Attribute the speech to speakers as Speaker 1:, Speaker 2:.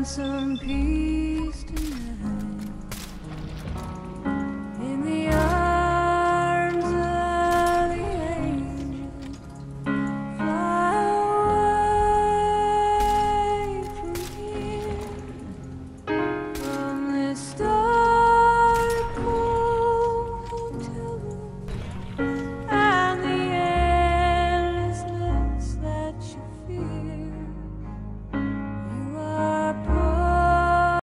Speaker 1: find some peace tonight.